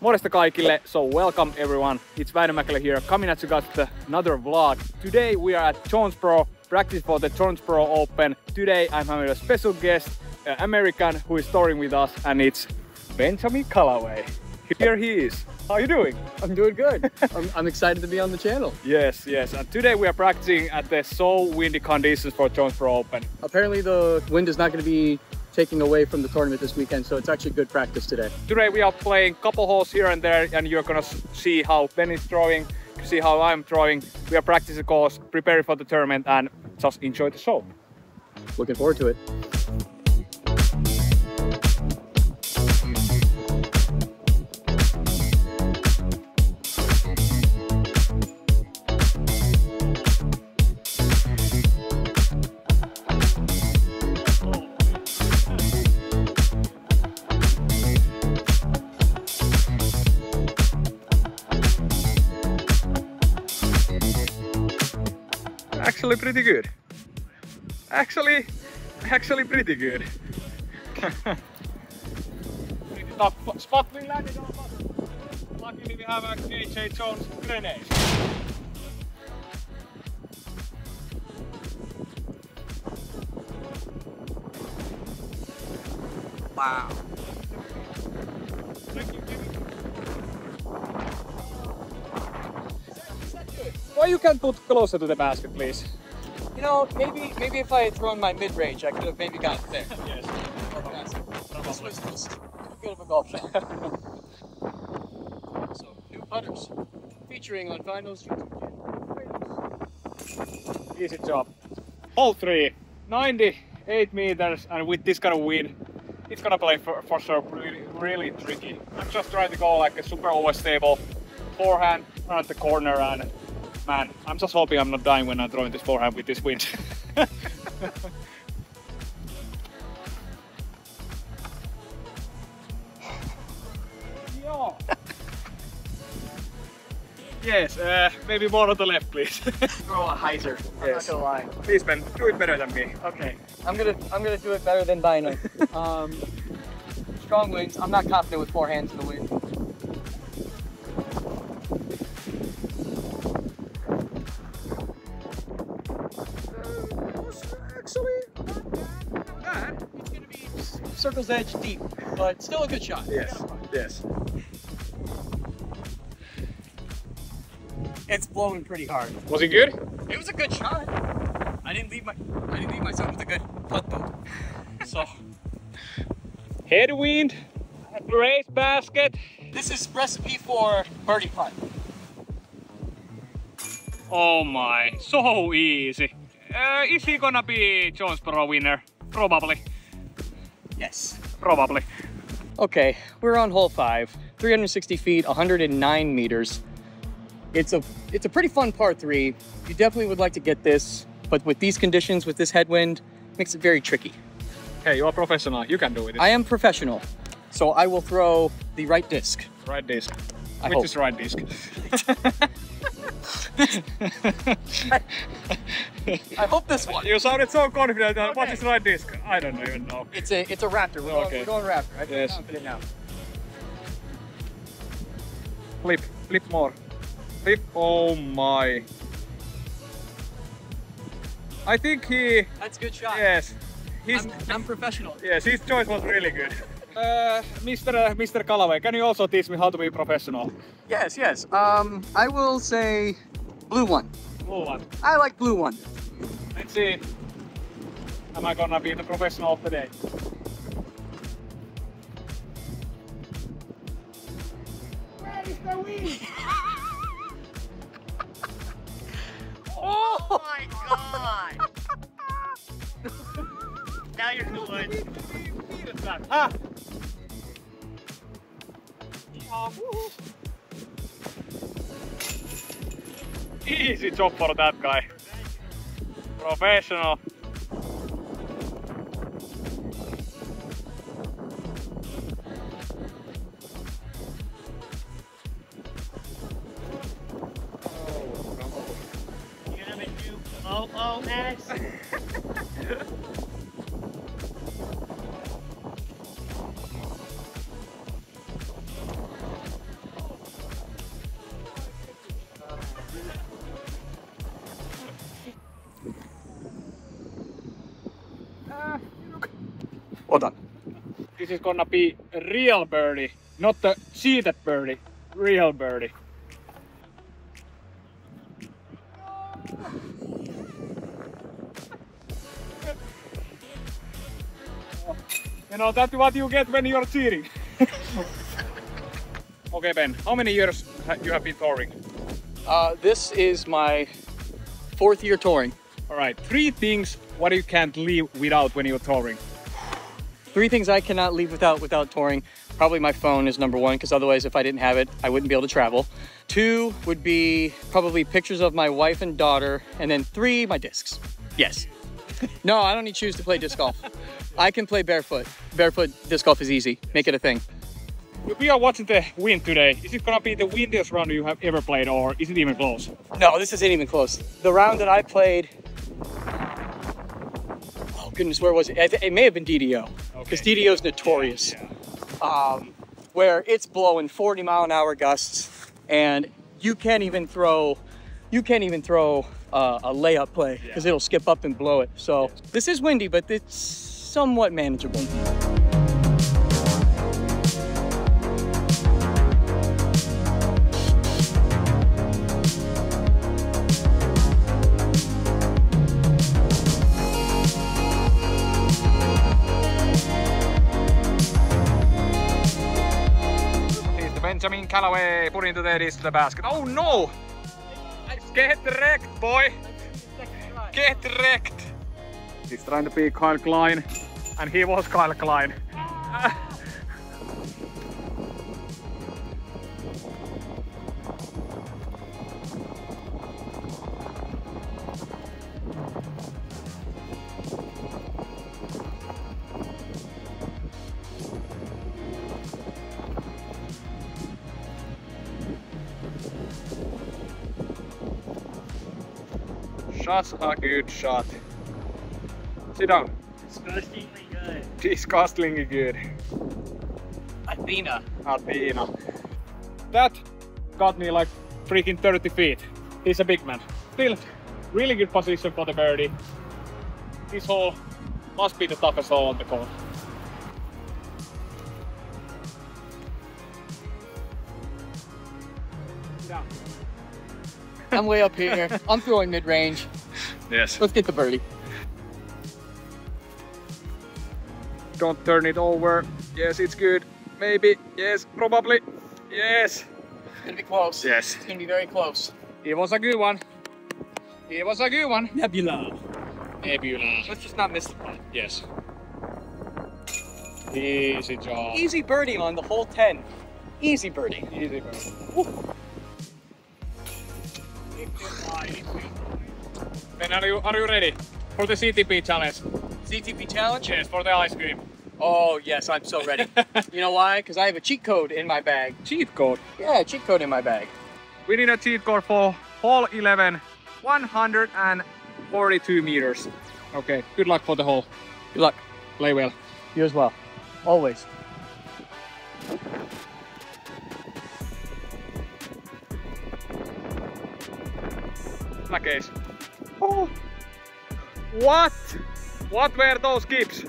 Morjesta kaikille, so welcome everyone. It's Väinö here, coming at you guys with another vlog. Today we are at Jonesboro, practice for the Jonesboro Open. Today I'm having a special guest, an American who is touring with us and it's Benjamin Callaway. Here he is. How are you doing? I'm doing good. I'm, I'm, excited to be on the channel. Yes, yes. And today we are practicing at the so windy conditions for Jonesboro Open. Apparently the wind is not going to be taking away from the tournament this weekend, so it's actually good practice today. Today we are playing couple holes here and there, and you're gonna see how Ben is throwing, see how I'm throwing. We are practicing course, preparing for the tournament, and just enjoy the show. Looking forward to it. Pretty good. Actually, actually pretty good. pretty tough spot we landed on, but luckily we have a KJ Jones grenade. Wow. Why you can't put closer to the basket, please? You know, maybe maybe if I had thrown my mid-range, I could have maybe got there. yes. This was just too good of a golf shot. so, new putters. Featuring on finals Easy job. All 3, 98 meters, and with this kind of wind, it's gonna play for, for sure really, really tricky. I'm just trying to go like a super overstable forehand around the corner and Man, I'm just hoping I'm not dying when I'm throwing this forehand with this wind. yes, uh, maybe more on the left, please. Throw a hyzer. I'm yes. not gonna lie. Please, man, do it better than me. Okay, I'm gonna I'm gonna do it better than Dino. um, strong winds. I'm not confident with four hands in the wind. Circle's edge deep, but still a good shot. Yes, yes. It's blowing pretty hard. Was it good? It was a good shot. I didn't leave my I didn't leave myself with a good putt though. So headwind, race basket. This is recipe for birdie putt. Oh my, so easy. Uh, is he gonna be Jonesboro winner? Probably. Yes. Probably. Okay, we're on hole five, 360 feet, 109 meters. It's a, it's a pretty fun par three. You definitely would like to get this, but with these conditions, with this headwind, makes it very tricky. Hey, you're a professional. You can do it. I am professional. So I will throw the right disc. Right disc. I Which hope. is right disc? I hope this one. You sounded so confident. Okay. What is right disc? I don't even know. It's a it's a Raptor. We're, okay. going, we're going Raptor. I feel yes. confident now. Flip, flip more. Flip. Oh my. I think he. That's a good shot. Yes. He's, I'm, I'm professional. Yes, his choice was really good. Uh, Mr. Uh, Mr. Callaway, can you also teach me how to be professional? Yes, yes. Um, I will say blue one. Blue one. I like blue one. Let's see. Am I gonna be the professional of the day? Where is the wind? oh my god! now you're good. Ah! Easy job for that guy. Professional. Oh, oh, X. Well done. This is gonna be a real birdie, not the cheated birdie. Real birdie. You know, that's what you get when you're cheating. okay, Ben, how many years ha- you have been touring? Uh, this is my fourth year touring. All right, three things what you can't live without when you're touring. Three things I cannot leave without without touring. Probably my phone is number one, because otherwise, if I didn't have it, I wouldn't be able to travel. Two would be probably pictures of my wife and daughter. And then three, my discs. Yes. no, I don't need shoes to play disc golf. I can play barefoot. Barefoot disc golf is easy. Make it a thing. We are watching the wind today. Is it gonna be the windiest round you have ever played, or is it even close? No, this isn't even close. The round that I played. Oh goodness, where was it? It may have been DDO because Okay. DDO is notorious. Um, where it's blowing 40 mile an hour gusts, and you can't even throw, you can't even throw uh, a layup play because it'll skip up and blow it. So this is windy, but it's somewhat manageable. Benjamin Callaway putting the this to the basket. Oh no! Get wrecked, boy! Get wrecked! He's trying to be Kyle Klein, and he was Kyle Klein. Shots a good shot. Sit down. Disgustingly good. Disgustingly good. Athena. Athena. That got me like freaking 30 feet. He's a big man. Still, really good position for the birdie. This hole must be the toughest hole on the course. Yeah. I'm way up here. I'm throwing mid range. Yes. Let's get the birdie. Don't turn it over. Yes, it's good. Maybe. Yes, probably. Yes. It's gonna be close. Yes. It's gonna be very close. It was a good one. It was a good one. Nebula. Nebula. Let's just not miss the putt. Yes. Easy job. Easy birdie on the whole 10. Easy birdie. Easy, bro. Then are you are you ready for the CTP challenge? CTP challenge? Yes, for the ice cream. Oh, yes, I'm so ready. you know why? Because I have a cheat code in my bag. Cheat code. Yeah, cheat code in my bag. We need a cheat code for hole 11, 142 meters. Okay, good luck for the hole. Good luck. Play well. You as well. Always. My case. Oh. What? What were those gips?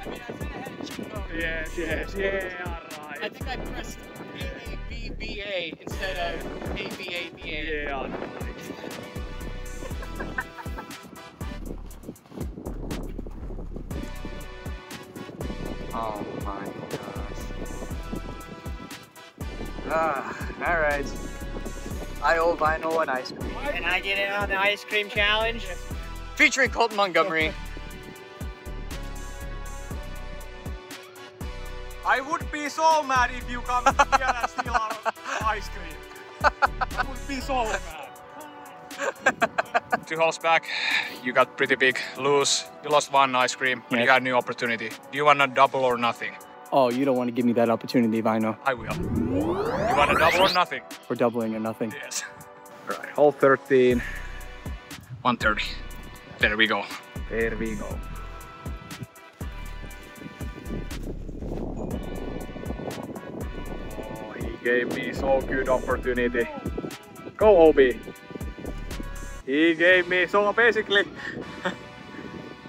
I mean, I said I had a cheat. Yes, yes, yeah, I think I pressed AABBA instead of ABABA. Yeah, alright. Oh my gosh. Ah, all right. I owe Väinö an ice cream. Can I get in on the ice cream challenge? Featuring Colton Montgomery. I would be so mad if you come here and steal our ice cream. I would be so mad. Two holes back, you got pretty big lose. You lost one ice cream, but you got a new opportunity. Do you want a double or nothing? Oh, you don't want to give me that opportunity, Vino. I will. You want a double or nothing? We're doubling or nothing. Yes. Right, hole 13. 130. There we go. There we go. Oh, he gave me so good opportunity. Go Obi. He gave me so basically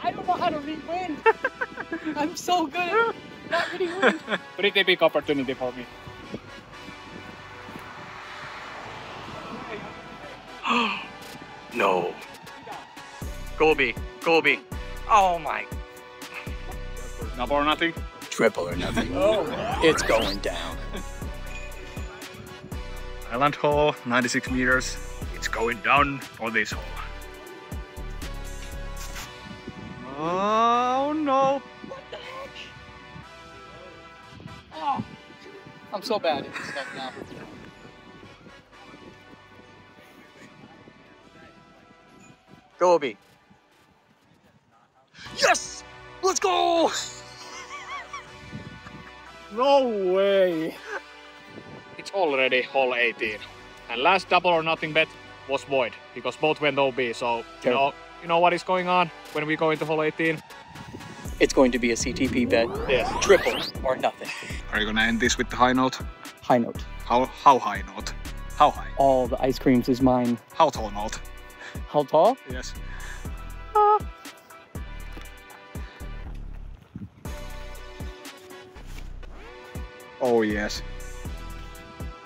I don't know how to read wind. I'm so good not. Pretty big opportunity for me. No. Gobi, Gobi. Oh my. Double or nothing. Triple or nothing. oh, It's going down. Island hole, 96 meters. It's going down for this hole. Oh no! Oh, I'm so bad at this stuff now. Gobi. Yes! Let's go! No way! It's already hole 18. And last double or nothing bet was void because both went OB. So you know, you know what is going on when we go into hole 18. It's going to be a CTP bet. Yes. Triple or nothing. Are you gonna end this with the high note? High note. How how high note? How high? All the ice creams is mine. How tall note? How tall? Yes. Oh yes.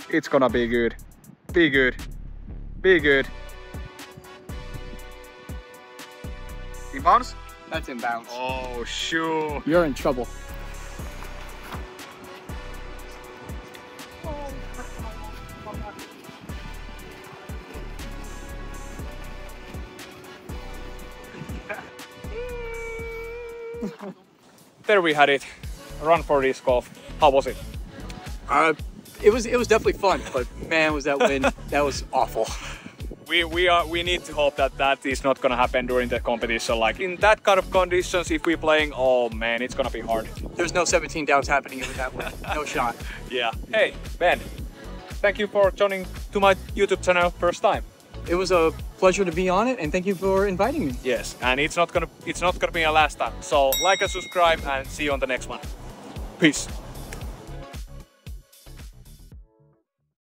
It's gonna be good. Be good. Be good. Inbounds? That's inbounds. Oh sure. You're in trouble. There we had it. Run for disc golf. How was it? Uh, it was it was definitely fun, but man, was that wind that was awful. we we are we need to hope that that is not gonna happen during the competition. Like in that kind of conditions, if we're playing, oh man, it's gonna be hard. There's no 17 downs happening with that wind. No shot. Yeah. Hey Ben, thank you for joining to my YouTube channel first time. It was a pleasure to be on it, and thank you for inviting me. Yes, and it's not gonna it's not gonna be a last time. So like and subscribe, and see you on the next one. Peace.